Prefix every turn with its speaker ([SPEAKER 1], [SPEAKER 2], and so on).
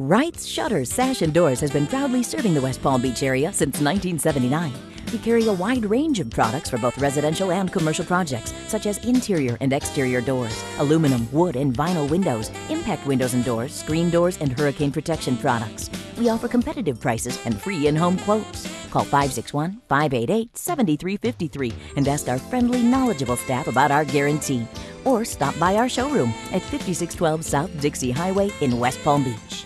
[SPEAKER 1] Wright's Shutters, Sash, and Doors has been proudly serving the West Palm Beach area since 1979. We carry a wide range of products for both residential and commercial projects, such as interior and exterior doors, aluminum, wood, and vinyl windows, impact windows and doors, screen doors, and hurricane protection products. We offer competitive prices and free in home quotes. Call 561 588 7353 and ask our friendly, knowledgeable staff about our guarantee. Or stop by our showroom at 5612 South Dixie Highway in West Palm Beach.